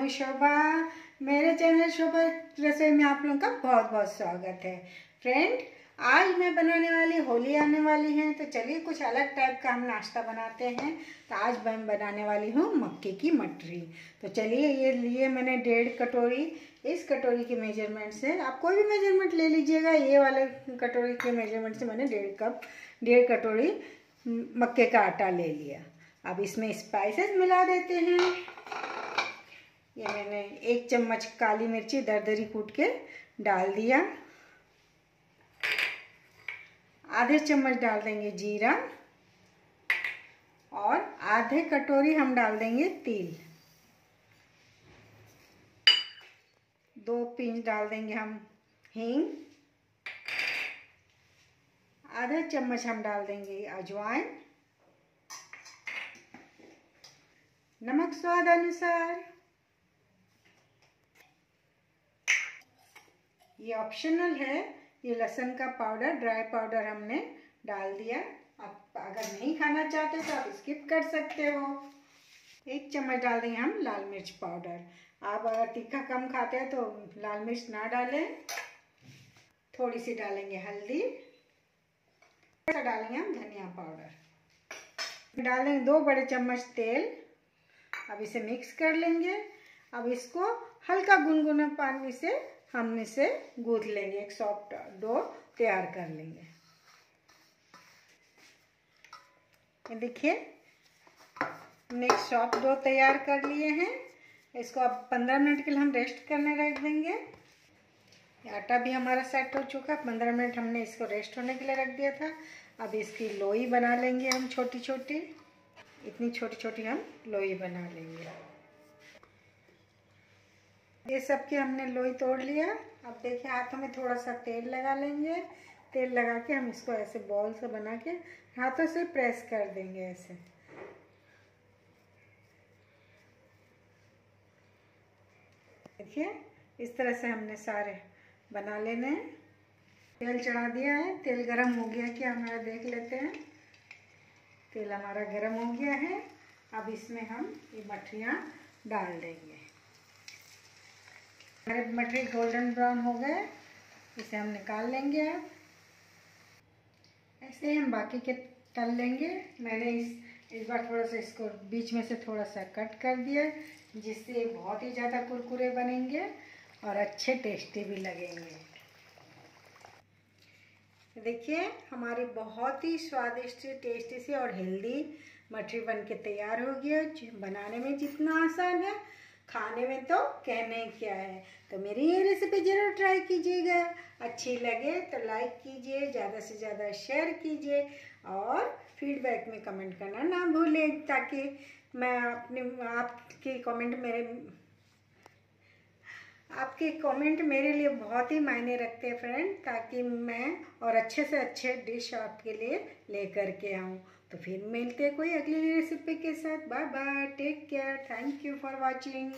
हूँ शोभा। मेरे चैनल शोभा रसोई में आप लोगों का बहुत बहुत स्वागत है। फ्रेंड आज मैं बनाने वाली, होली आने वाली है तो चलिए कुछ अलग टाइप का हम नाश्ता बनाते हैं। तो आज मैं बनाने वाली हूँ मक्के की मटरी। तो चलिए ये लिए मैंने डेढ़ कटोरी। इस कटोरी के मेज़रमेंट से आप कोई भी मेज़रमेंट ले लीजिएगा, ये वाले कटोरी के मेज़रमेंट से मैंने डेढ़ कप, डेढ़ कटोरी मक्के का आटा ले लिया। अब इसमें स्पाइसेस मिला देते हैं। ये मैंने एक चम्मच काली मिर्ची दरदरी कूट के डाल दिया। आधे चम्मच डाल देंगे जीरा और आधे कटोरी हम डाल देंगे तिल। दो पिंच डाल देंगे हम हींग। आधा चम्मच हम डाल देंगे अजवाइन। नमक स्वाद अनुसार ये ऑप्शनल है। ये लहसुन का पाउडर ड्राई पाउडर हमने डाल दिया। आप अगर नहीं खाना चाहते तो आप स्किप कर सकते हो। एक चम्मच डाल देंगे हम लाल मिर्च पाउडर आप अगर तीखा कम खाते हैं तो लाल मिर्च ना डालें। थोड़ी सी डालेंगे हल्दी। थोड़ा डालेंगे हम धनिया पाउडर डाल देंगे दो बड़े चम्मच तेल। अब इसे मिक्स कर लेंगे। अब इसको हल्का गुनगुना पानी से हम इसे गूंथ लेंगे, एक सॉफ्ट डो तैयार कर लेंगे। ये देखिए, हमने एक सॉफ्ट डो तैयार कर लिए हैं। इसको अब पंद्रह मिनट के लिए हम रेस्ट करने रख देंगे। आटा भी हमारा सेट हो चुका है पंद्रह मिनट हमने इसको रेस्ट होने के लिए रख दिया था। अब इसकी लोई बना लेंगे हम छोटी छोटी इतनी छोटी छोटी हम लोई बना लेंगे। ये सब की हमने लोई तोड़ लिया। अब देखिए, हाथों में थोड़ा सा तेल लगा लेंगे। तेल लगा के हम इसको ऐसे बॉल से बना के हाथों से प्रेस कर देंगे ऐसे। देखिए, इस तरह से हमने सारे बना लेने हैं। तेल चढ़ा दिया है। तेल गरम हो गया क्या हमारा देख लेते हैं। तेल हमारा गरम हो गया है। अब इसमें हम ये मठरियाँ डाल देंगे। हमारे मटरी गोल्डन ब्राउन हो गए इसे हम निकाल लेंगे अब। ऐसे हम बाकी के तल लेंगे। मैंने इस इस बार थोड़ा सा इसको बीच में से थोड़ा सा कट कर दिया, जिससे बहुत ही ज़्यादा कुरकुरे बनेंगे और अच्छे टेस्टी भी लगेंगे। देखिए, हमारी बहुत ही स्वादिष्ट, टेस्टी सी और हेल्दी मठरी बन के तैयार हो गया। बनाने में जितना आसान है खाने में तो कहने क्या है। तो मेरी ये रेसिपी ज़रूर ट्राई कीजिएगा। अच्छी लगे तो लाइक कीजिए, ज़्यादा से ज़्यादा शेयर कीजिए और फीडबैक में कमेंट करना ना भूलें ताकि मैं अपने, आपके कमेंट मेरे आपके कमेंट मेरे लिए बहुत ही मायने रखते हैं फ्रेंड ताकि मैं और अच्छे से अच्छे डिश आपके लिए लेकर के आऊँ। तो फिर मिलते कोई अगली रेसिपी के साथ। Bye bye take care thank you for watching